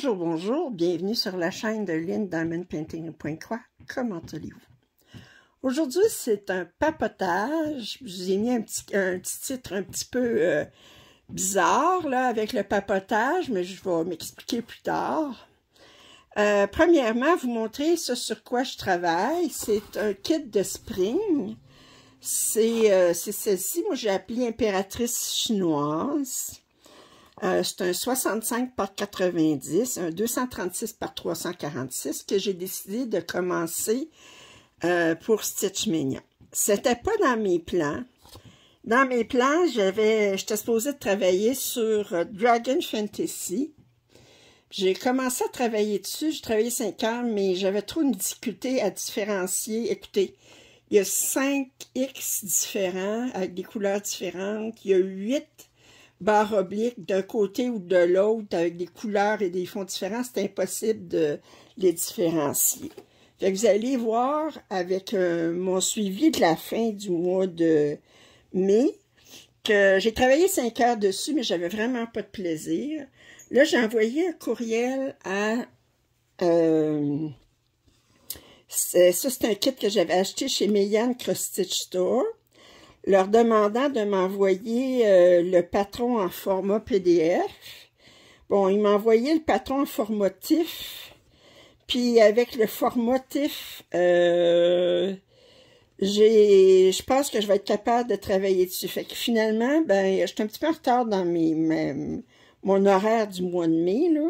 Bonjour, bonjour, bienvenue sur la chaîne de Lynn Diamond Comment allez-vous? Aujourd'hui, c'est un papotage. Je vous ai mis un petit, un petit titre un petit peu euh, bizarre là, avec le papotage, mais je vais m'expliquer plus tard. Euh, premièrement, vous montrer ce sur quoi je travaille. C'est un kit de spring. C'est euh, celle-ci. Moi, j'ai appelé impératrice chinoise. Euh, c'est un 65 par 90, un 236 par 346 que j'ai décidé de commencer euh, pour Stitch Mignon. C'était pas dans mes plans. Dans mes plans, j'avais, j'étais supposée de travailler sur euh, Dragon Fantasy. J'ai commencé à travailler dessus, j'ai travaillé 5 heures, mais j'avais trop une difficulté à différencier. Écoutez, il y a 5 X différents, avec des couleurs différentes. Il y a 8 barres obliques d'un côté ou de l'autre avec des couleurs et des fonds différents, c'est impossible de les différencier. vous allez voir avec euh, mon suivi de la fin du mois de mai que j'ai travaillé cinq heures dessus, mais j'avais vraiment pas de plaisir. Là, j'ai envoyé un courriel à... Euh, ça, c'est un kit que j'avais acheté chez Meyan Cross Stitch Store leur demandant de m'envoyer euh, le patron en format PDF. Bon, ils envoyé le patron en formatif, puis avec le formatif, euh, j'ai, je pense que je vais être capable de travailler dessus. Fait que finalement, ben, je suis un petit peu en retard dans mon horaire du mois de mai, là.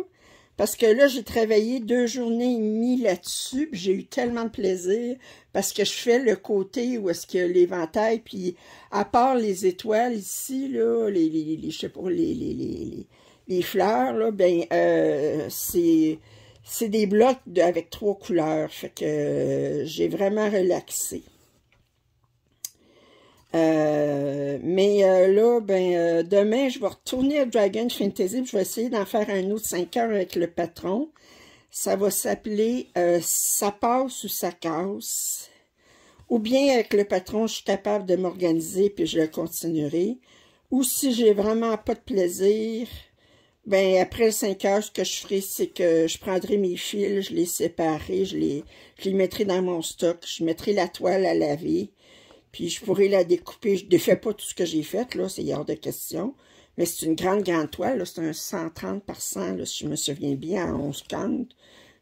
Parce que là, j'ai travaillé deux journées et demie là-dessus, j'ai eu tellement de plaisir, parce que je fais le côté où est-ce a l'éventail, puis à part les étoiles ici, là, les, je sais pas, les, les, les, fleurs, là, ben, euh, c'est c'est des blocs avec trois couleurs, fait que euh, j'ai vraiment relaxé. Euh, mais euh, là, ben, euh, demain, je vais retourner à Dragon Fantasy. Je vais essayer d'en faire un autre 5 heures avec le patron. Ça va s'appeler Ça passe ou ça casse. Ou bien avec le patron, je suis capable de m'organiser puis je le continuerai. Ou si j'ai vraiment pas de plaisir, ben après le 5 heures, ce que je ferai, c'est que je prendrai mes fils, je les séparerai, je les, je les mettrai dans mon stock, je mettrai la toile à laver puis je pourrais la découper. Je ne défais pas tout ce que j'ai fait, là, c'est hors de question. Mais c'est une grande, grande toile, c'est un 130 par 100, là, si je me souviens bien, en 11 cantes.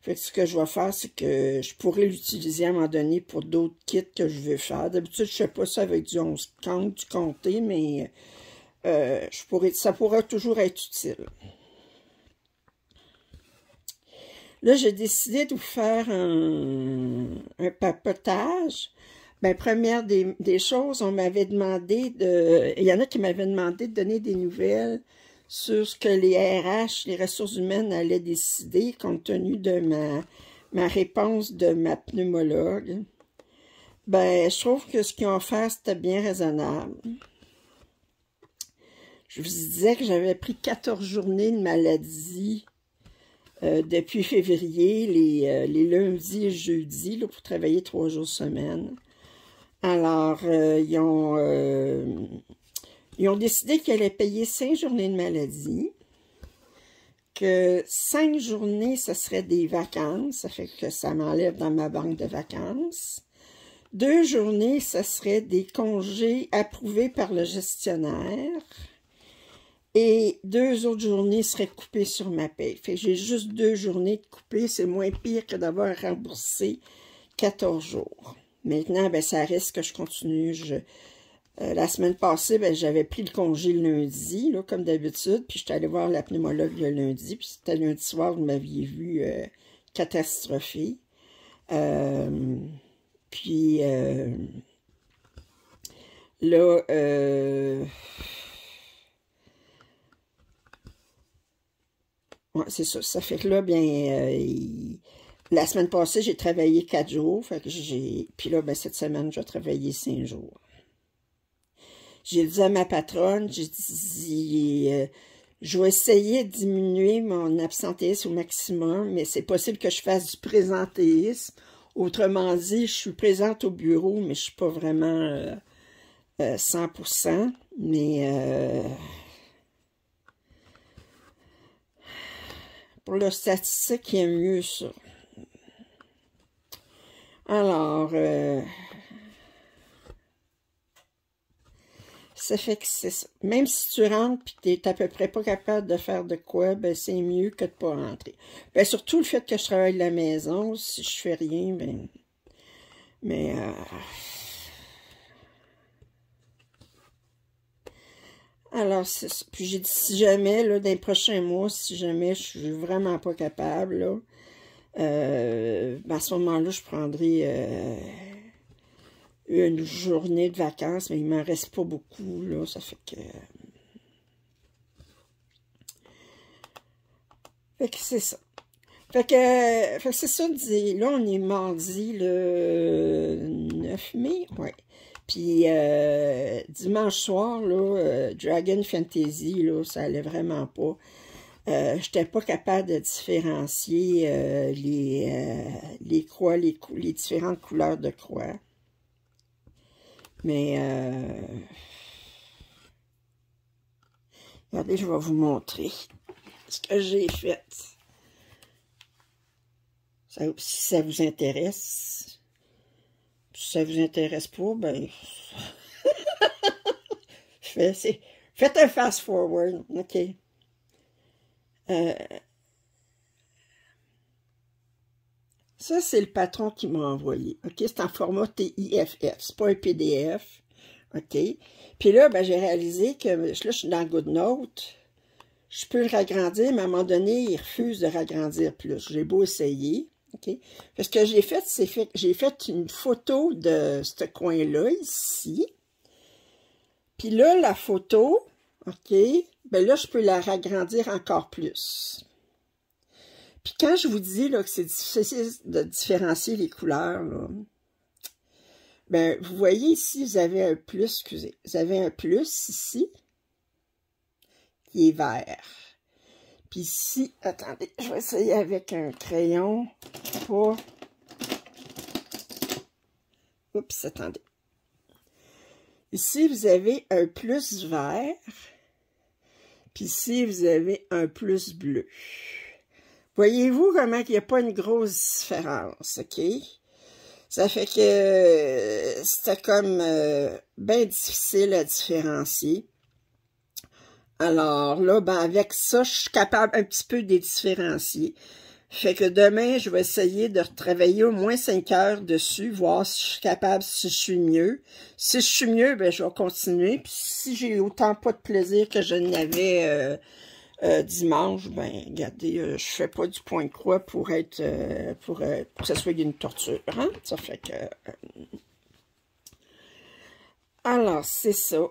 Fait que ce que je vais faire, c'est que je pourrais l'utiliser à un moment donné pour d'autres kits que je veux faire. D'habitude, je fais pas ça avec du 11 cantes, du comté, mais euh, je pourrais, ça pourrait toujours être utile. Là, j'ai décidé de vous faire un, un papotage ben, première des, choses, on m'avait demandé de... Il y en a qui m'avaient demandé de donner des nouvelles sur ce que les RH, les ressources humaines, allaient décider compte tenu de ma, réponse de ma pneumologue. Ben, je trouve que ce qu'ils ont fait, c'était bien raisonnable. Je vous disais que j'avais pris 14 journées de maladie euh, depuis février, les, euh, les lundis et jeudis, là, pour travailler trois jours semaine. Alors, euh, ils, ont, euh, ils ont décidé qu'elle allait payer cinq journées de maladie, que cinq journées, ce serait des vacances, ça fait que ça m'enlève dans ma banque de vacances. Deux journées, ce serait des congés approuvés par le gestionnaire. Et deux autres journées seraient coupées sur ma paie. Fait j'ai juste deux journées de coupées. C'est moins pire que d'avoir remboursé 14 jours. Maintenant, ben, ça risque que je continue. Euh, la semaine passée, ben, j'avais pris le congé le lundi, là, comme d'habitude, puis j'étais allée voir la pneumologue le lundi, puis c'était lundi soir, vous m'aviez vu euh, catastrophée. Euh, puis là, c'est ça. Ça fait que là, bien, la semaine passée, j'ai travaillé quatre jours. Puis là, ben, cette semaine, j'ai travaillé cinq jours. J'ai dit à ma patronne, j'ai dit euh, je vais essayer de diminuer mon absentéisme au maximum, mais c'est possible que je fasse du présentéisme. Autrement dit, je suis présente au bureau, mais je suis pas vraiment euh, 100%. Euh, mais euh, Pour le statistique, il y a mieux ça. Alors, euh, ça fait que c'est. Même si tu rentres et que tu n'es à peu près pas capable de faire de quoi, ben c'est mieux que de pas rentrer. Ben surtout le fait que je travaille de la maison, si je fais rien, ben... Mais... Euh, alors, puis j'ai dit, si jamais, là, dans les prochains mois, si jamais je suis vraiment pas capable, là, euh, à ce moment-là, je prendrai euh, une journée de vacances, mais il m'en reste pas beaucoup, là, ça fait que... Fait que c'est ça. Fait que, fait que c'est ça, là, on est mardi le 9 mai, ouais. Puis euh, dimanche soir, là, Dragon Fantasy, là, ça allait vraiment pas. Euh, je n'étais pas capable de différencier euh, les, euh, les croix, les, les, différentes couleurs de croix. Mais, regardez, je vais vous montrer ce que j'ai fait. si ça vous intéresse, si ça vous intéresse pas, ben, faites un fast-forward, OK? Euh, ça, c'est le patron qui m'a envoyé. OK? C'est en format TIFF. C'est pas un PDF. OK? Puis là, ben, j'ai réalisé que là, je suis dans GoodNote. Je peux le ragrandir, mais à un moment donné, il refuse de ragrandir plus. J'ai beau essayer. OK? Ce que j'ai fait, c'est fait, j'ai fait une photo de ce coin-là, ici. Puis là, la photo, OK? ben là, je peux la ragrandir encore plus. Puis quand je vous dis là, que c'est difficile de différencier les couleurs, là, ben, vous voyez ici, vous avez un plus, excusez, vous avez un plus ici, qui est vert. Puis ici, attendez, je vais essayer avec un crayon pour... Oups, attendez. Ici, vous avez un plus vert puis ici, vous avez un plus bleu. Voyez-vous comment il n'y a pas une grosse différence, OK? Ça fait que c'était comme euh, bien difficile à différencier. Alors là, ben avec ça, je suis capable un petit peu de les différencier. Fait que demain, je vais essayer de retravailler au moins 5 heures dessus, voir si je suis capable, si je suis mieux. Si je suis mieux, ben je vais continuer. Puis si j'ai autant pas de plaisir que je n'avais euh, euh, dimanche, ben regardez, euh, je fais pas du point de croix pour être pour, que ce soit une torture. Hein? Ça fait que. Alors, c'est ça.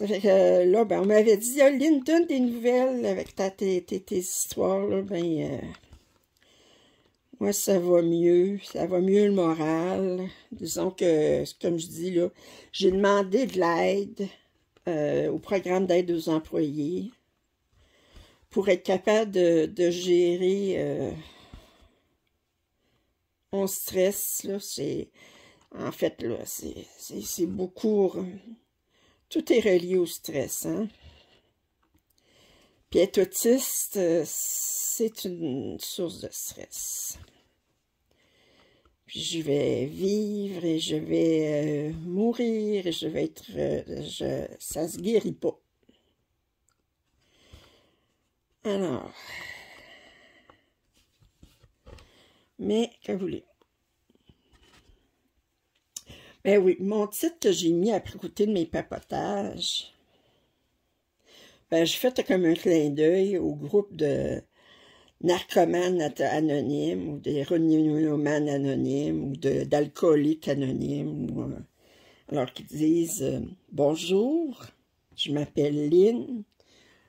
Euh, là, ben, on m'avait dit, ah, Lynn, donne des nouvelles avec ta, tes, histoires, là, ben, euh, moi, ça va mieux, ça va mieux le moral. Disons que, comme je dis, là, j'ai demandé de l'aide euh, au programme d'aide aux employés pour être capable de, gérer mon stress, en fait, là, c'est beaucoup tout est relié au stress, hein? Puis être autiste, euh, c'est une source de stress. Puis je vais vivre et je vais euh, mourir et je vais être... Euh, je, ça se guérit pas. Alors... Mais, que voulez ben oui, mon titre que j'ai mis après côté de mes papotages, ben j'ai fait comme un clin d'œil au groupe de narcomanes anonymes ou des renoumanes anonymes ou d'alcooliques anonymes. Euh, alors qu'ils disent euh, Bonjour, je m'appelle Lynn,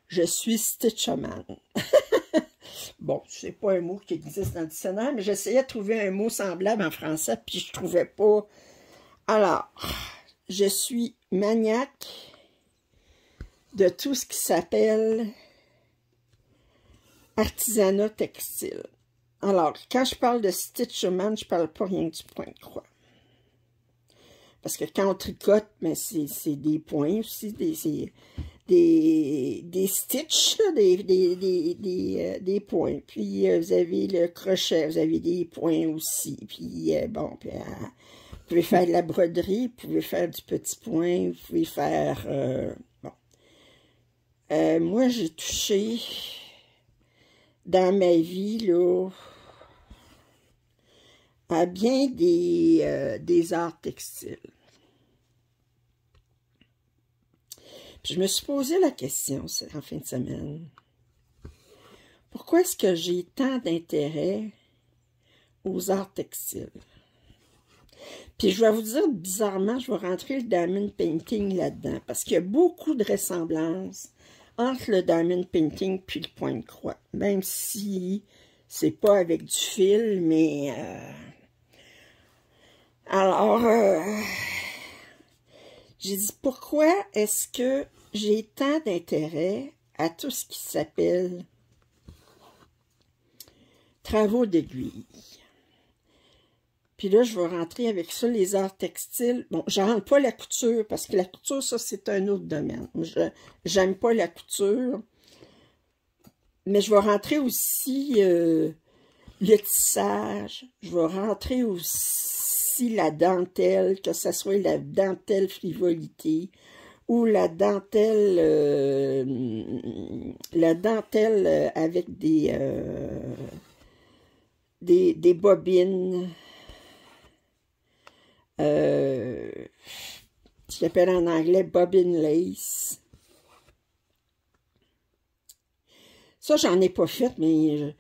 je suis Stitchoman. bon, c'est pas un mot qui existe dans le dictionnaire, mais j'essayais de trouver un mot semblable en français, puis je trouvais pas alors, je suis maniaque de tout ce qui s'appelle artisanat textile. Alors, quand je parle de stitchman, je parle pas rien du point de croix. Parce que quand on tricote, ben, c'est des points aussi, des, des, des stitches, des, des, des, euh, des, points. Puis euh, vous avez le crochet, vous avez des points aussi. Puis bon, puis, pouvez faire de la broderie, vous pouvez faire du petit point, vous pouvez faire... bon. moi, j'ai touché dans ma vie, là, à bien des, des arts textiles. je me suis posé la question en fin de semaine. Pourquoi est-ce que j'ai tant d'intérêt aux arts textiles? Puis je vais vous dire, bizarrement, je vais rentrer le diamond painting là-dedans, parce qu'il y a beaucoup de ressemblances entre le diamond painting puis le point de croix, même si c'est pas avec du fil, mais... Euh, alors, euh, j'ai dit, pourquoi est-ce que j'ai tant d'intérêt à tout ce qui s'appelle travaux d'aiguille. Puis là, je vais rentrer avec ça, les arts textiles. Bon, je rentre pas la couture, parce que la couture, ça, c'est un autre domaine. Je J'aime pas la couture. Mais je vais rentrer aussi euh, le tissage. Je vais rentrer aussi la dentelle, que ce soit la dentelle frivolité ou la dentelle, euh, la dentelle avec des, euh, des, des, bobines, euh, j'appelle en anglais bobbin lace. Ça, j'en ai pas fait, mais je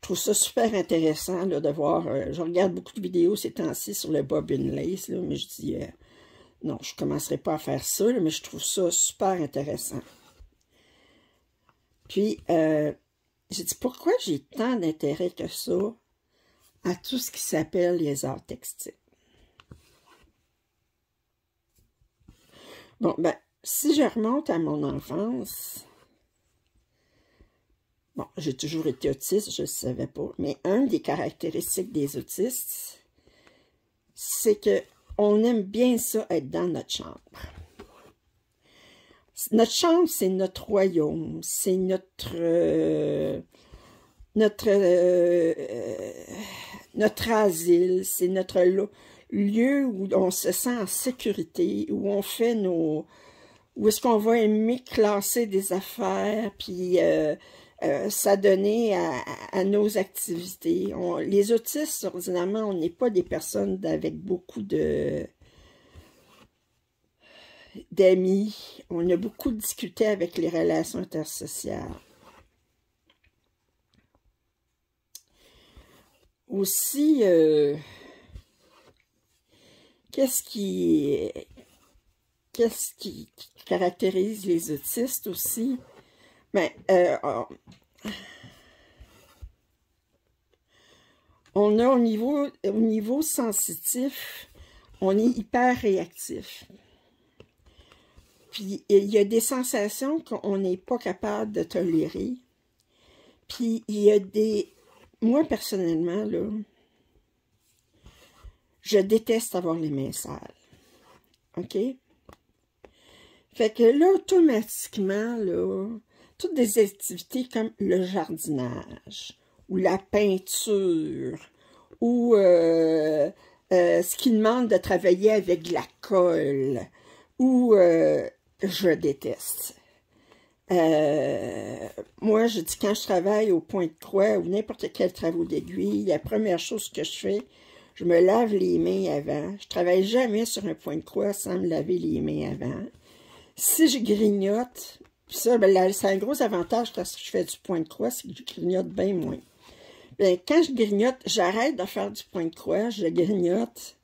trouve ça super intéressant de voir. Euh, je regarde beaucoup de vidéos ces temps-ci sur le bobbin lace, mais je dis euh, non, je ne commencerai pas à faire ça, mais je trouve ça super intéressant. Puis, euh, j'ai dit pourquoi j'ai tant d'intérêt que ça à tout ce qui s'appelle les arts textiles? Bon, ben, si je remonte à mon enfance, Bon, j'ai toujours été autiste, je ne savais pas. Mais une des caractéristiques des autistes, c'est que on aime bien ça être dans notre chambre. Notre chambre, c'est notre royaume, c'est notre euh, notre euh, notre asile, c'est notre lieu où on se sent en sécurité, où on fait nos où est-ce qu'on va aimer classer des affaires, puis euh, euh, s'adonner à, nos activités. les autistes, ordinairement, on n'est pas des personnes avec beaucoup de d'amis. On a beaucoup discuté avec les relations intersociales. Aussi, euh, qu'est-ce qui, qu'est-ce qui caractérise les autistes aussi? Mais euh, on a au niveau, au niveau sensitif, on est hyper réactif. Puis il y a des sensations qu'on n'est pas capable de tolérer. Puis il y a des... Moi, personnellement, là, je déteste avoir les mains sales. OK? Fait que là, automatiquement, là, toutes des activités comme le jardinage ou la peinture ou euh, euh, ce qui demande de travailler avec de la colle ou euh, je déteste. moi, je dis quand je travaille au point de croix ou n'importe quel travail d'aiguille, la première chose que je fais, je me lave les mains avant. Je travaille jamais sur un point de croix sans me laver les mains avant. Si je grignote, ça, ben, c'est un gros avantage parce que je fais du point de croix, c'est que je grignote bien moins. Ben, quand je grignote, j'arrête de faire du point de croix, je grignote.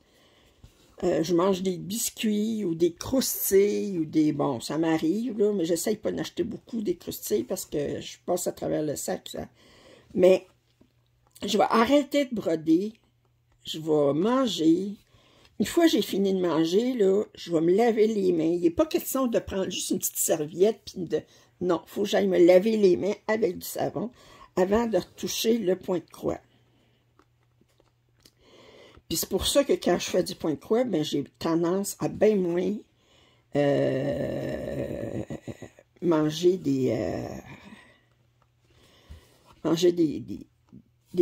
Euh, je mange des biscuits ou des croustilles ou des... Bon, ça m'arrive, là, mais j'essaye pas d'acheter beaucoup des croustilles parce que je passe à travers le sac. Mais je vais arrêter de broder. Je vais manger. Une fois j'ai fini de manger, je vais me laver les mains. Il n'est pas question de prendre juste une petite serviette. Puis de... Non, il faut que j'aille me laver les mains avec du savon avant de toucher le point de croix. Puis c'est pour ça que quand je fais du point de croix, ben, j'ai tendance à bien moins euh, manger des... Euh, manger des,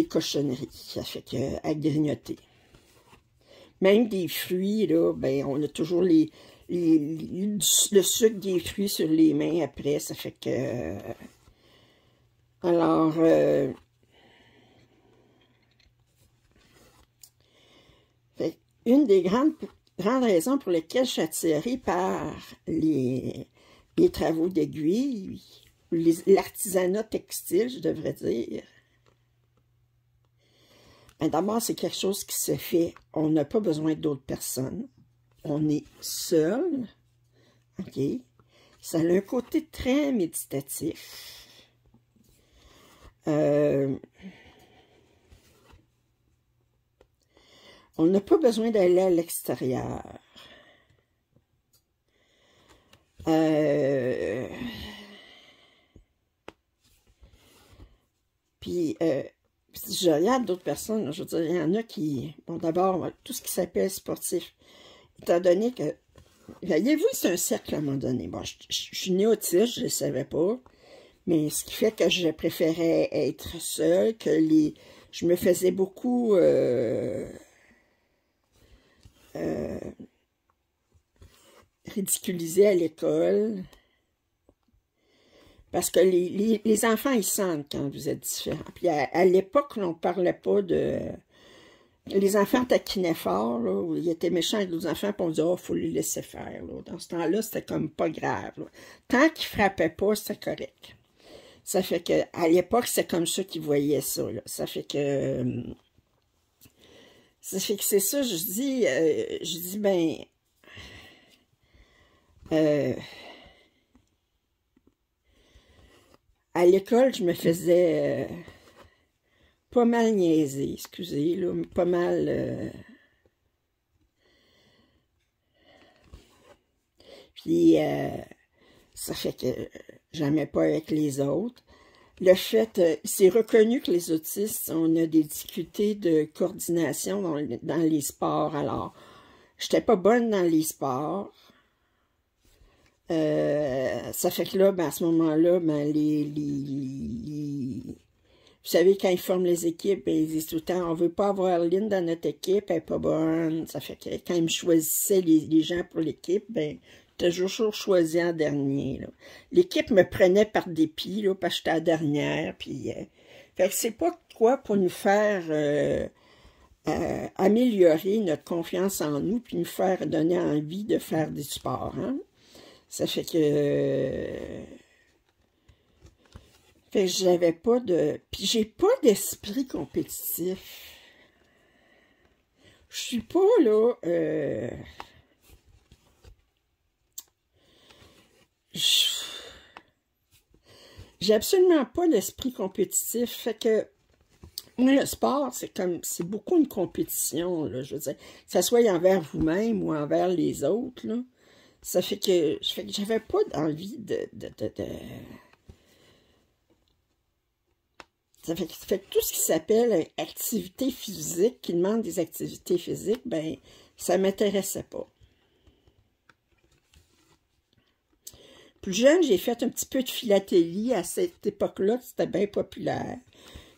cochonneries. Ça fait que, à grignoter. Même des fruits, là, ben, on a toujours le sucre des fruits sur les mains après. Ça fait que... alors... Euh, une des grandes, grandes raisons pour lesquelles je suis attirée par les, les travaux d'aiguille, l'artisanat textile, je devrais dire. D'abord, c'est quelque chose qui se fait. On n'a pas besoin d'autres personnes. On est seul. OK? Ça a un côté très méditatif. Euh, on n'a pas besoin d'aller à l'extérieur. Euh, puis, euh, si je regarde d'autres personnes, je veux dire, il y en a qui, bon, d'abord, tout ce qui s'appelle sportif, étant donné que, voyez-vous, c'est un cercle à un moment donné. Bon, je, suis née je ne le savais pas, mais ce qui fait que je préférais être seule, que les, je me faisais beaucoup euh, euh, ridiculiser à l'école. Parce que les, enfants, ils sentent quand vous êtes différents. Puis à, l'époque, on ne parlait pas de... Les enfants taquinaient fort, là, ils étaient méchants avec les enfants, puis on disait, oh, faut les laisser faire. Dans ce temps-là, c'était comme pas grave. Tant qu'ils frappaient pas, c'était correct. Ça fait que, à l'époque, c'est comme ça qu'ils voyaient ça. Ça fait que... Euh, ça fait que c'est ça, je dis, euh, je dis, ben, euh, à l'école, je me faisais euh, pas mal niaiser, excusez, là, pas mal... puis, ça fait que j'aimais pas avec les autres le fait, euh, c'est reconnu que les autistes, on a des difficultés de coordination dans, les sports. Alors, j'étais pas bonne dans les sports. Euh, ça fait que là, ben, à ce moment-là, ben, les, vous savez, quand ils forment les équipes, ben, ils disent tout le temps, on veut pas avoir Lynn dans notre équipe, elle est pas bonne. Ça fait que quand ils me choisissaient les, gens pour l'équipe, ben, toujours choisi en dernier. L'équipe me prenait par dépit, là, parce que j'étais la dernière. Puis, euh, fait que c'est pas quoi pour nous faire euh, améliorer notre confiance en nous, puis nous faire donner envie de faire du sport. Hein. Ça fait que... fait que j'avais pas de... Puis j'ai pas d'esprit compétitif. Je suis pas, là... j'ai absolument pas l'esprit compétitif. Fait que moi, le sport, c'est comme c'est beaucoup une compétition, là, je veux dire. Que ce soit envers vous-même ou envers les autres, là. Ça fait que, fait que j'avais pas envie de, de, de, Ça fait, ça fait que tout ce qui s'appelle activité physique, qui demande des activités physiques, ben, ça m'intéressait pas. Plus jeune, j'ai fait un petit peu de philatélie à cette époque-là, c'était bien populaire.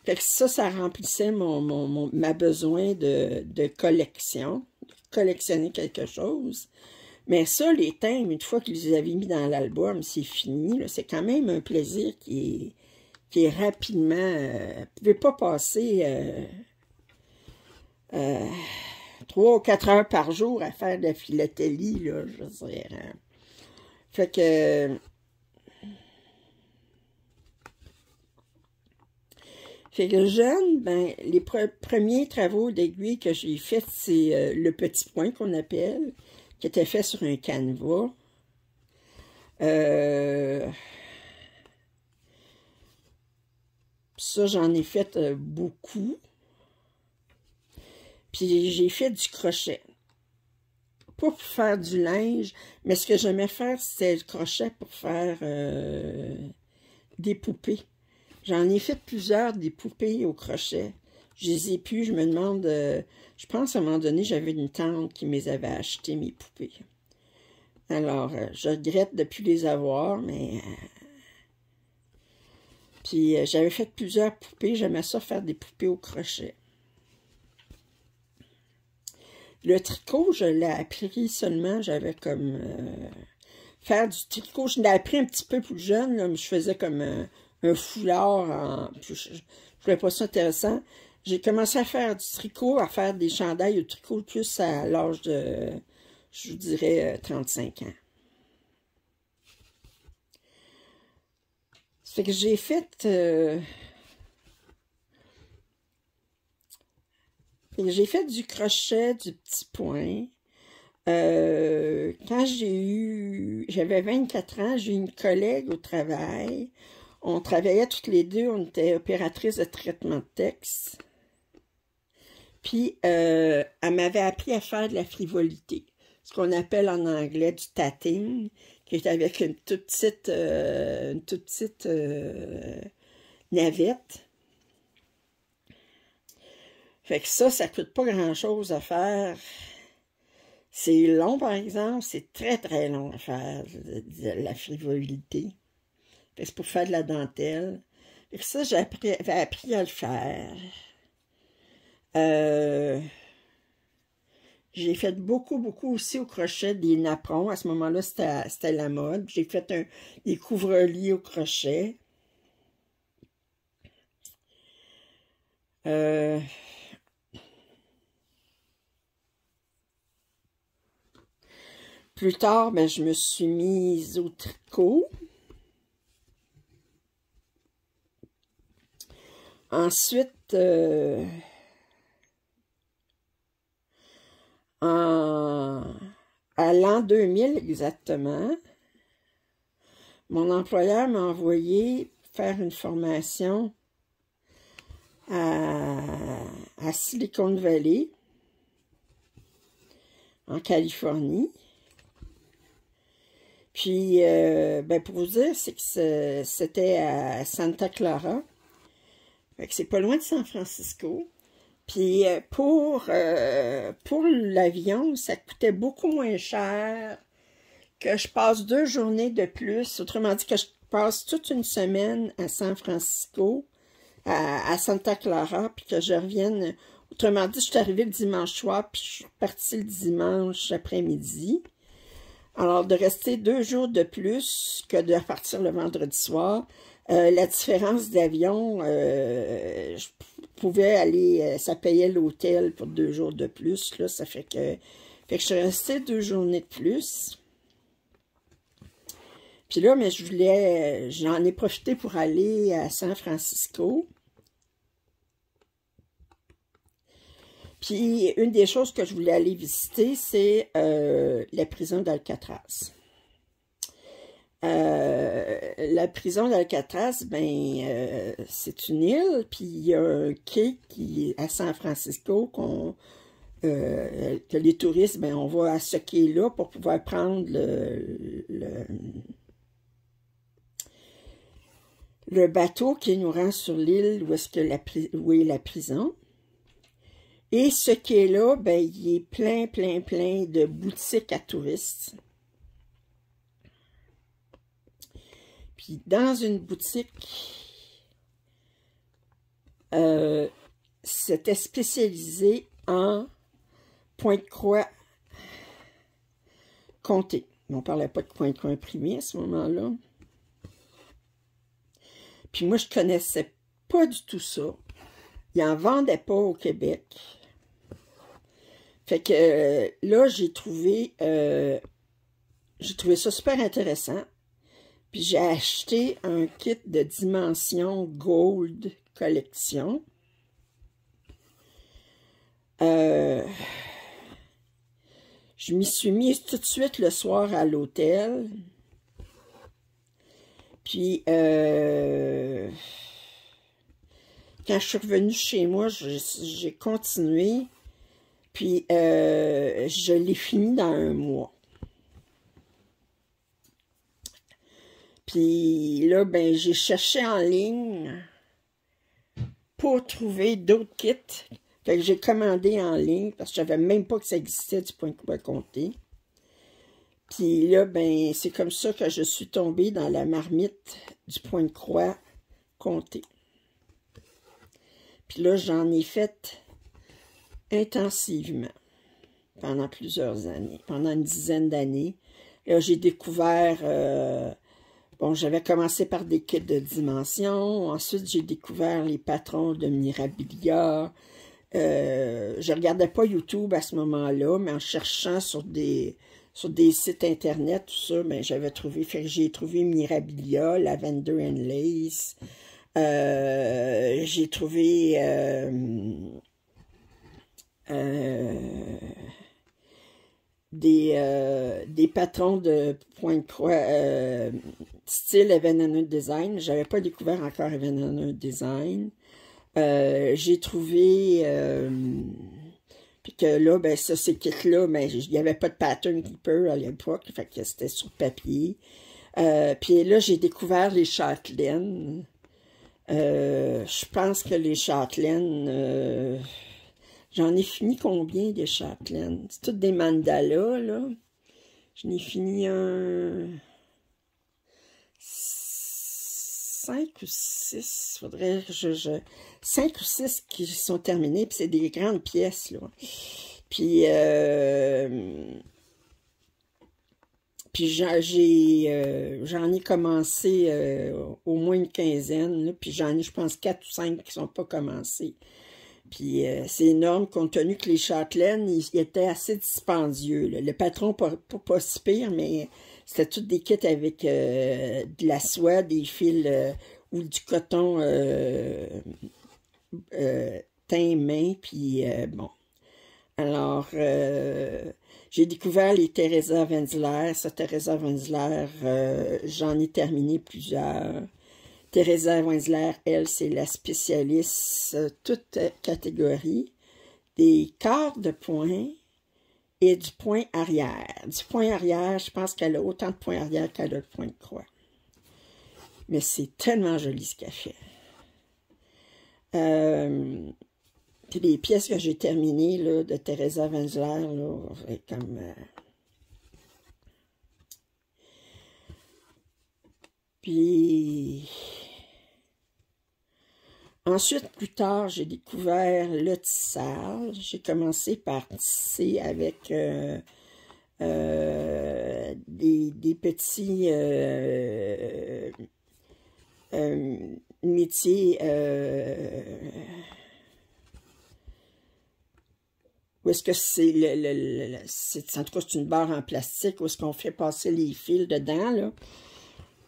Fait que ça, ça remplissait mon, mon, ma besoin de, de collection, collectionner quelque chose. Mais ça, les thèmes, une fois que les avais mis dans l'album, c'est fini. C'est quand même un plaisir qui est, qui est rapidement... Euh, vous ne pouvez pas passer euh, euh, trois ou quatre heures par jour à faire de la philatélie, là, je veux dire. Hein. Fait que... Fait que jeune, ben, les premiers travaux d'aiguille que j'ai fait, c'est euh, le petit point qu'on appelle, qui était fait sur un canevas. Euh, ça, j'en ai fait euh, beaucoup. Puis j'ai fait du crochet pas pour faire du linge, mais ce que j'aimais faire, c'était le crochet pour faire euh, des poupées. J'en ai fait plusieurs, des poupées au crochet. Je les ai pu, je me demande, euh, je pense à un moment donné, j'avais une tante qui me avait acheté mes poupées. Alors, euh, je regrette de plus les avoir, mais Puis euh, j'avais fait plusieurs poupées. J'aimais ça faire des poupées au crochet. Le tricot, je l'ai appris seulement, j'avais comme... Faire du tricot, je l'ai appris un petit peu plus jeune, mais je faisais comme un, foulard. En, je, je, trouvais pas ça intéressant. J'ai commencé à faire du tricot, à faire des chandails au tricot plus à l'âge de, je vous dirais, 35 ans. Ça fait que j'ai fait... Euh, j'ai fait du crochet, du petit point. Euh, quand j'ai eu... J'avais 24 ans, j'ai eu une collègue au travail. On travaillait toutes les deux, on était opératrices de traitement de texte. Puis, euh, elle m'avait appris à faire de la frivolité, ce qu'on appelle en anglais du tatting, qui est avec une toute petite, euh, une toute petite euh, navette. Fait que ça, ça coûte pas grand-chose à faire. C'est long, par exemple, c'est très, très long à faire, de, la frivolité. C'est pour faire de la dentelle. Ça, j'avais appris à le faire. Euh, j'ai fait beaucoup, beaucoup aussi au crochet des napperons. À ce moment-là, c'était la mode. J'ai fait un, des couvre-lits au crochet. Euh, plus tard, ben, je me suis mise au tricot. Ensuite, euh, en, à l'an 2000 exactement, mon employeur m'a envoyé faire une formation à, Silicon Valley, en Californie. Puis, euh, ben pour vous dire, c'est que c'était à Santa Clara. c'est pas loin de San Francisco. Puis euh, pour, euh, pour l'avion, ça coûtait beaucoup moins cher que je passe deux journées de plus. Autrement dit, que je passe toute une semaine à San Francisco, à, Santa Clara, puis que je revienne. Autrement dit, je suis arrivée le dimanche soir, puis je suis partie le dimanche après-midi. Alors, de rester deux jours de plus que de repartir le vendredi soir, euh, la différence d'avion, pouvais aller, euh, ça payait l'hôtel pour deux jours de plus, là, ça fait que, fait que je restée deux journées de plus. Puis là, mais je voulais, j'en ai profité pour aller à San Francisco. Puis, une des choses que je voulais aller visiter, c'est la prison d'Alcatraz. Euh, la prison d'Alcatraz, ben, euh, c'est une île, puis il y a un quai qui à San Francisco euh, que les touristes, ben, on va à ce quai-là pour pouvoir prendre le, bateau qui nous rend sur l'île où est la prison. Et ce quai-là, ben, il est plein, plein, plein de boutiques à touristes. Dans une boutique, euh, c'était spécialisé en point de croix compté. On ne parlait pas de point de croix imprimé à ce moment-là. Puis moi, je connaissais pas du tout ça. Ils n'en vendaient pas au Québec. Fait que euh, là, j'ai trouvé, euh, j'ai trouvé ça super intéressant. Puis j'ai acheté un kit de dimension Gold Collection. Euh, je m'y suis mise tout de suite le soir à l'hôtel. Puis, euh, quand je suis revenue chez moi, j'ai continué. Puis, euh, je l'ai fini dans un mois. Puis là, ben, j'ai cherché en ligne pour trouver d'autres kits. Que j'ai commandé en ligne parce que je savais même pas que ça existait du point de croix compter. Puis là, ben, c'est comme ça que je suis tombée dans la marmite du point de croix compter. Puis là, j'en ai fait intensivement pendant plusieurs années, pendant une dizaine d'années. Là, j'ai découvert, euh, bon, j'avais commencé par des kits de dimension, ensuite j'ai découvert les patrons de Mirabilia. Euh, je regardais pas YouTube à ce moment-là, mais en cherchant sur des sur des sites internet, tout ça, ben, j'avais trouvé, j'ai trouvé Mirabilia, Lavender and Lace, euh, j'ai trouvé euh, euh, des, des patrons de point de croix style Evan Design. J'avais pas découvert encore Evan Design. j'ai trouvé puis que là, ben, ça, ces kits-là, ben, il n'y avait pas de pattern keeper à l'époque, fait que c'était sur papier. Euh, puis là, j'ai découvert les châtelaines. Euh, je pense que les châtelaines, euh, j'en ai fini combien des châtelaines? C'est toutes des mandalas, là. Je n'ai fini un... 5 ou 6, faudrait je, je, 5 ou 6 qui sont terminés, puis c'est des grandes pièces, là. Puis, euh, puis euh, j'en ai commencé euh, au moins une quinzaine, puis j'en ai, je pense, 4 ou 5 qui sont pas commencés. Puis c'est énorme, compte tenu que les châtelaines, ils, étaient assez dispendieux. Le patron, pas, pas, pas si pire, mais c'était toutes des kits avec euh, de la soie, des fils euh, ou du coton euh, teint main, puis bon. Alors, j'ai découvert les Teresa Wenzler. Ça, Teresa Wenzler, j'en ai terminé plusieurs. Teresa Wenzler, elle, c'est la spécialiste, toute catégorie, des quarts de poing, et du point arrière. Du point arrière, je pense qu'elle a autant de points arrière qu'elle a de points de croix. Mais c'est tellement joli ce qu'elle fait. Euh, les pièces que j'ai terminées là, de Teresa Wenzler, là, comme... Euh, puis Ensuite, plus tard, j'ai découvert le tissage. J'ai commencé par tisser avec euh, euh, des, petits euh, métiers où est-ce que c'est le, en tout cas c'est une barre en plastique où est-ce qu'on fait passer les fils dedans là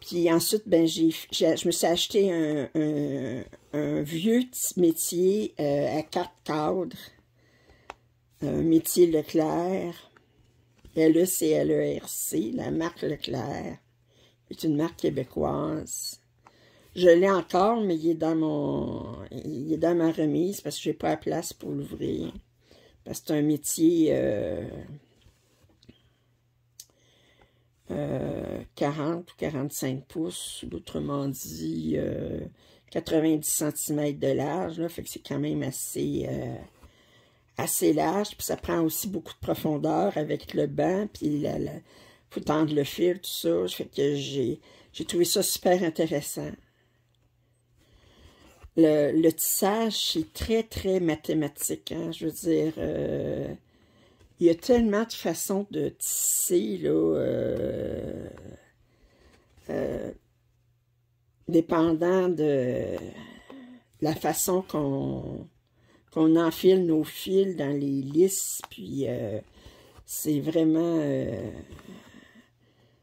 puis ensuite, ben, je me suis acheté un, vieux métier euh, à quatre cadres. Un métier Leclerc. L-E-C-L-E-R-C, la marque Leclerc. C'est une marque québécoise. Je l'ai encore, mais il est dans mon. Il est dans ma remise parce que j'ai pas la place pour l'ouvrir. Parce que c'est un métier. Euh, 40 ou 45 pouces, autrement dit 90 euh, cm de large, là, fait que c'est quand même assez, euh, large, ça prend aussi beaucoup de profondeur avec le banc, puis il faut tendre le fil, tout ça, fait que j'ai trouvé ça super intéressant. Le, tissage, c'est très, très mathématique, hein, je veux dire... Euh, il y a tellement de façons de tisser, euh, euh, dépendant de la façon qu'on enfile nos fils dans les lisses, puis euh, c'est vraiment...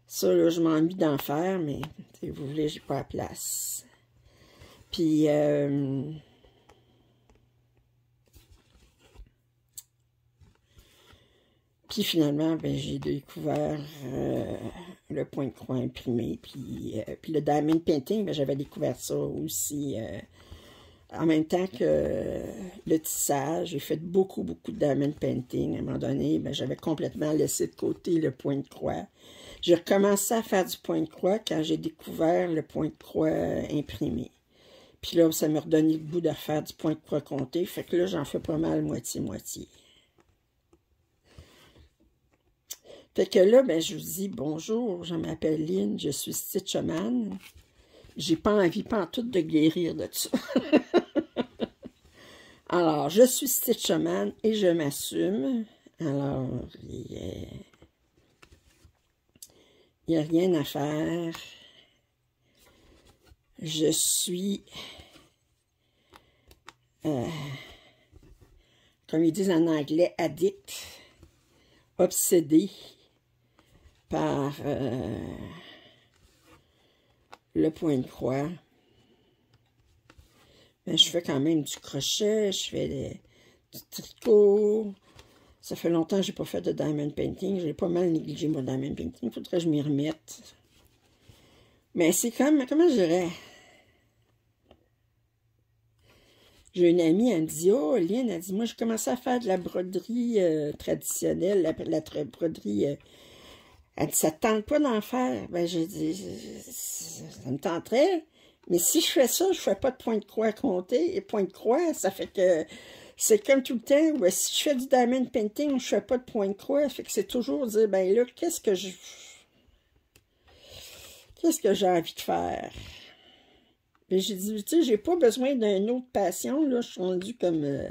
ça, là, je m'ennuie d'en faire, mais si vous voulez, j'ai pas la place. Puis... Puis finalement, ben, j'ai découvert euh, le point de croix imprimé. Puis, euh, puis le diamond painting, ben, j'avais découvert ça aussi euh, en même temps que le tissage. J'ai fait beaucoup, beaucoup de diamond painting. À un moment donné, ben, j'avais complètement laissé de côté le point de croix. J'ai recommencé à faire du point de croix quand j'ai découvert le point de croix imprimé. Puis là, ça m'a redonné le goût de faire du point de croix compté. Fait que là, j'en fais pas mal moitié-moitié. Fait que là, ben, je vous dis bonjour, je m'appelle Lynn, je suis Stitchman. j'ai pas envie, pas en tout, de guérir de ça. Alors, je suis Stitchman et je m'assume. Alors, il n'y a, rien à faire. Je suis, euh, comme ils disent en anglais, addict, obsédé par euh, le point de croix. Mais je fais quand même du crochet, je fais du tricot. Ça fait longtemps que je n'ai pas fait de diamond painting. J'ai pas mal négligé mon diamond painting. Il faudrait que je m'y remette. Mais c'est comme, comment je dirais... J'ai une amie, elle me dit, oh, Lynn, elle dit, moi, j'ai commencé à faire de la broderie euh, traditionnelle, la, broderie... Euh, elle dit, ça te tente pas d'en faire? Ben, j'ai dit, ça me tenterait. Mais si je fais ça, je fais pas de point de croix à compter. Et point de croix, ça fait que c'est comme tout le temps. Si je fais du diamond painting, je fais pas de point de croix. Fait que c'est toujours dire, ben là, qu'est-ce que je... Qu'est-ce que j'ai envie de faire? Mais j'ai dit, tu sais, j'ai pas besoin d'une autre passion, là. Je suis rendue comme... Euh,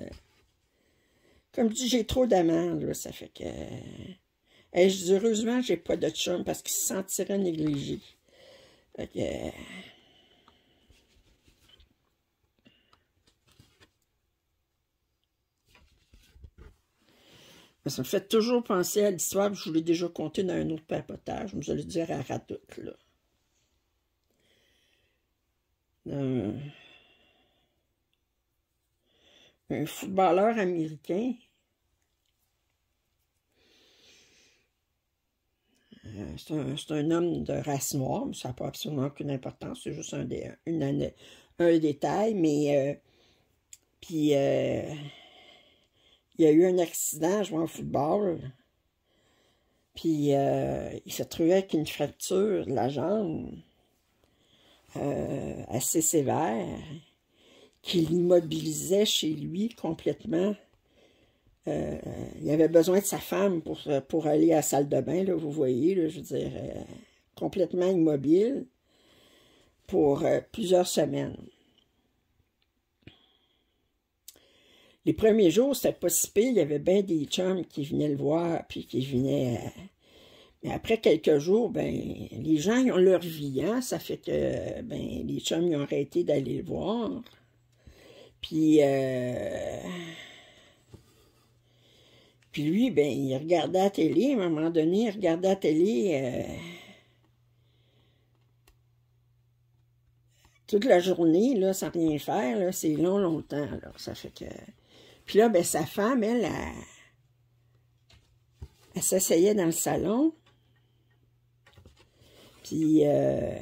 comme dit, j'ai trop d'amants, là. Ça fait que... Et je heureusement, j'ai pas de chum parce qu'il se sentirait négligé. Fait que... Ça me fait toujours penser à l'histoire que je vous l'ai déjà conté dans un autre papotage. Je allez dire à Radout, là. Un, un footballeur américain euh, c'est un, homme de race noire, mais ça n'a pas absolument aucune importance, c'est juste un, une, un détail, mais euh, puis euh, il y a eu un accident jouant au football. Puis il se trouvait avec une fracture de la jambe assez sévère qui l'immobilisait chez lui complètement. Euh, il avait besoin de sa femme pour, pour aller à salle de bain, là, vous voyez, là, je veux dire, complètement immobile pour plusieurs semaines. Les premiers jours, c'était pas si. Il y avait bien des chums qui venaient le voir, puis qui venaient... Euh, mais après quelques jours, ben les gens, ont leur vie, hein? Ça fait que, ben les chums, ils ont arrêté d'aller le voir. Puis... Puis lui, ben, il regardait la télé, à un moment donné, il regardait la télé... Euh, toute la journée, là, sans rien faire, c'est long, longtemps. Ça fait que... Puis là, ben, sa femme, elle, elle, s'asseyait dans le salon. Puis, euh,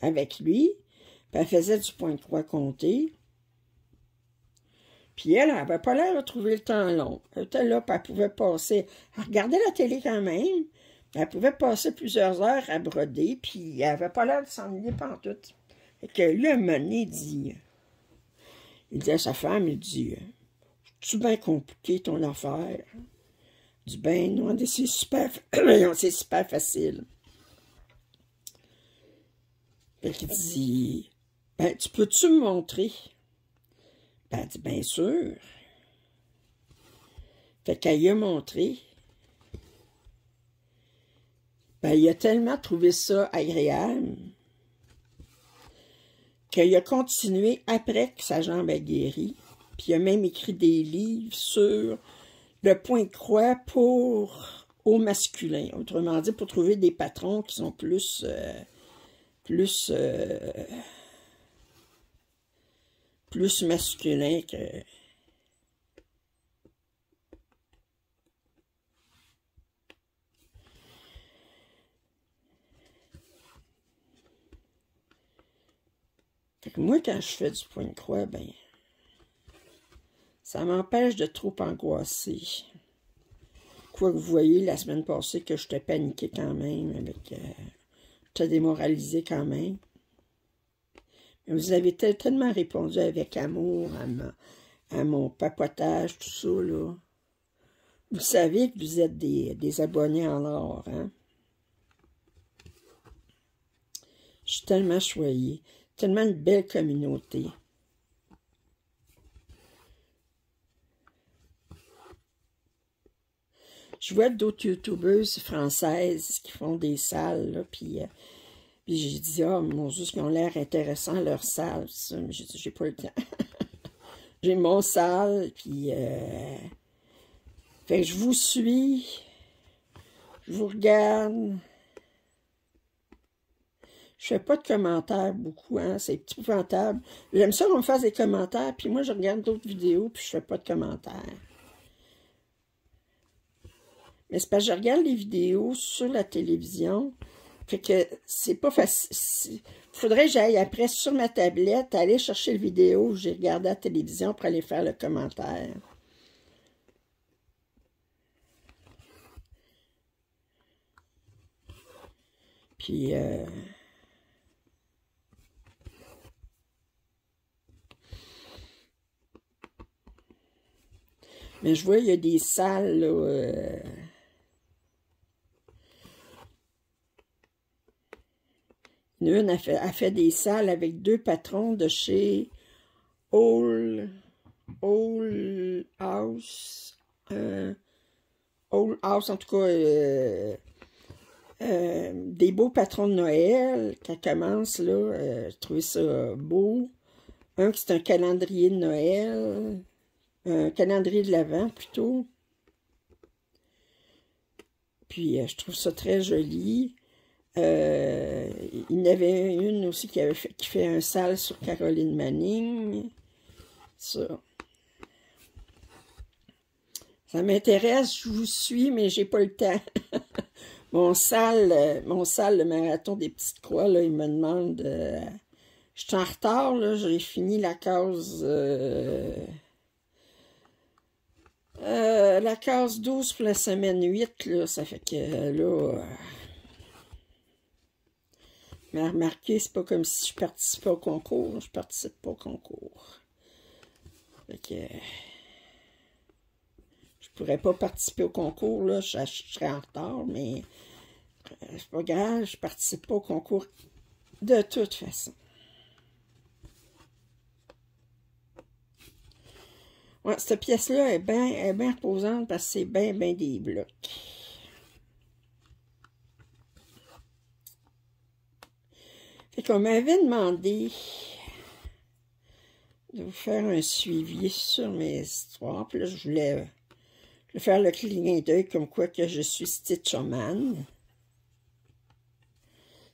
avec lui, puis elle faisait du point de croix compté. Puis elle, elle n'avait pas l'air de trouver le temps long. Elle était là, puis elle pouvait passer... Elle regardait la télé quand même. Elle pouvait passer plusieurs heures à broder, puis elle n'avait pas l'air de s'ennuyer tout. Et que lui, un donné, il dit... Il dit à sa femme, il dit... C'est bien compliqué ton affaire. Du ben non, c'est super, c'est super facile. Fait qu'il dit, ben, tu peux-tu me montrer? Ben, bien sûr. Fait qu'elle y a montré. Ben, il a tellement trouvé ça agréable qu'il a continué après que sa jambe a guéri puis il a même écrit des livres sur le point croix pour au masculin. Autrement dit, pour trouver des patrons qui sont plus euh, plus euh, plus masculins que moi, quand je fais du point de croix, ben, ça m'empêche de trop angoisser. Quoi que vous voyez la semaine passée que je t'ai paniqué quand même, avec, euh, démoralisé quand même. Vous avez tellement répondu avec amour à, mon papotage, tout ça, là. Vous savez que vous êtes des, abonnés en or, hein? Je suis tellement choyée. Tellement une belle communauté. Je vois d'autres youtubeuses françaises qui font des salles, là, puis, euh, puis j'ai dit, oh mon Dieu, ils ont l'air intéressants, leurs salles, ça. mais j'ai dit, j'ai pas le temps. j'ai mon salle, puis... Euh, fait que je vous suis, je vous regarde. Je fais pas de commentaires beaucoup, hein, c'est épouvantable. J'aime ça qu'on me fasse des commentaires, puis moi, je regarde d'autres vidéos, puis je fais pas de commentaires. Mais c'est parce que je regarde les vidéos sur la télévision. Fait que c'est pas facile. Il faudrait que j'aille après sur ma tablette, aller chercher le vidéo que j'ai regardé la télévision pour aller faire le commentaire. Puis... Euh, Mais je vois, il y a des salles, là, euh, Une a fait, des salles avec deux patrons de chez Old House. Euh, Old House, en tout cas, euh, euh, des beaux patrons de Noël qui commence là. Euh, J'ai trouvé ça beau. Un qui c'est un calendrier de Noël. Un calendrier de l'Avent plutôt. Puis je trouve ça très joli. Euh, il y en avait une aussi qui, avait fait, un sale sur Caroline Manning. Ça. Ça m'intéresse, je vous suis, mais j'ai pas le temps. mon salle, mon salle, le marathon des petites croix, là, il me demande... Euh, je suis en retard, là, j'ai fini la case... Euh, la case 12 pour la semaine 8, là, ça fait que là... Mais remarquez, c'est pas comme si je participais au concours. Je participe pas au concours. Fait que... Je pourrais pas participer au concours, là. Je, serais en retard, mais... Euh, c'est pas grave, je participe pas au concours de toute façon. Cette pièce-là est bien bien reposante parce que c'est bien, bien des blocs. Fait qu'on m'avait demandé de vous faire un suivi sur mes histoires. Puis là, je voulais faire le clin d'œil comme quoi que je suis Stitchoman.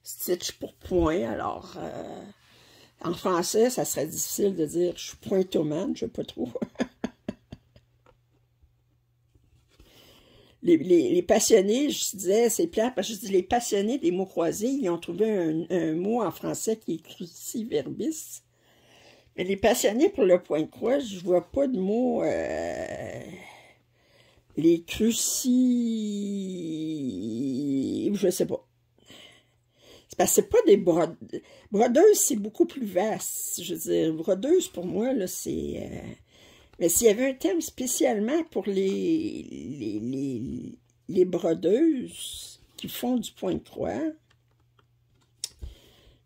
Stitch pour point. Alors, euh, en français, ça serait difficile de dire je suis pointoman, je sais pas trop. les, passionnés, je disais, c'est clair, parce que je dis les passionnés des mots croisés, ils ont trouvé un, mot en français qui est cruciverbis. Mais les passionnés pour le point de croix, je vois pas de mot. Euh, les cruci... Je sais pas. C'est parce c'est pas des brodeuses. Brodeuses, c'est beaucoup plus vaste. Je veux dire, brodeuse, pour moi, là, c'est... Euh, mais s'il y avait un thème spécialement pour les, les, brodeuses qui font du point de croix,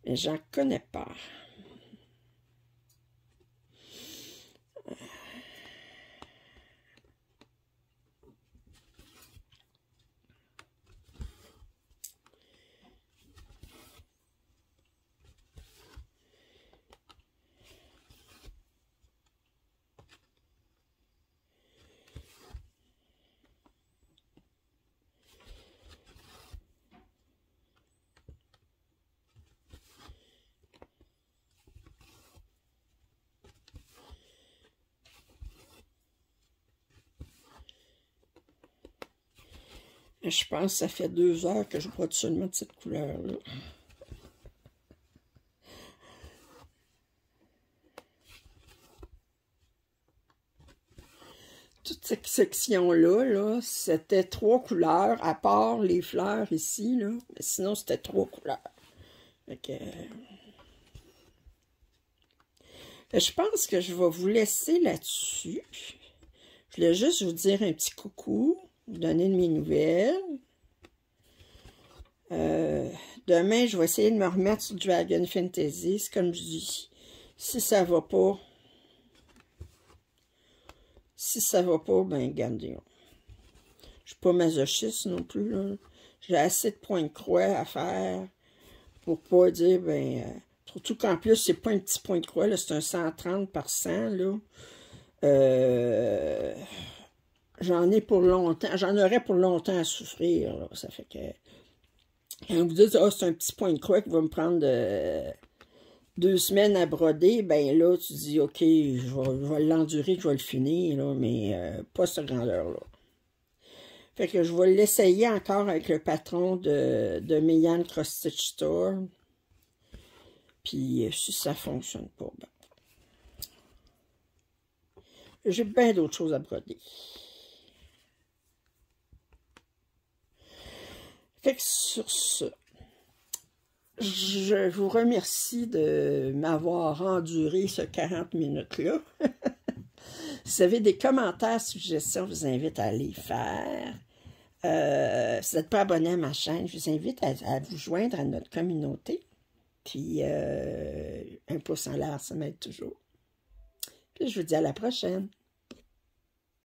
j'en connais pas. Je pense que ça fait deux heures que je brode seulement de cette couleur-là. Toute cette section-là, -là, c'était trois couleurs, à part les fleurs ici, là. Mais sinon, c'était trois couleurs. Je pense que je vais vous laisser là-dessus. Je voulais juste vous dire un petit coucou de mes nouvelles. Euh, Demain, je vais essayer de me remettre sur Dragon Fantasy. C'est comme je dis, si ça va pas, si ça va pas, ben, gardez. Je suis pas masochiste non plus, J'ai assez de points de croix à faire pour pas dire, ben, euh, surtout qu'en plus, c'est pas un petit point de croix, c'est un 130 par 100, là. Euh, j'en ai pour longtemps, j'en aurais pour longtemps à souffrir, Ça fait que, quand vous dites, oh, c'est un petit point de croix qui va me prendre deux semaines à broder, ben là, tu dis, OK, je vais, l'endurer, je vais le finir, là, mais euh, pas cette grandeur-là. Fait que je vais l'essayer encore avec le patron de, de Mayan Cross Stitch Store. Puis, euh, si ça fonctionne pas, ben. J'ai bien d'autres choses à broder. Fait que sur ce, je vous remercie de m'avoir enduré ce 40 minutes-là. si vous avez des commentaires, suggestions, je vous invite à les faire. Euh, si vous n'êtes pas abonné à ma chaîne, je vous invite à, vous joindre à notre communauté. Puis, euh, un pouce en l'air, ça m'aide toujours. Puis, je vous dis à la prochaine.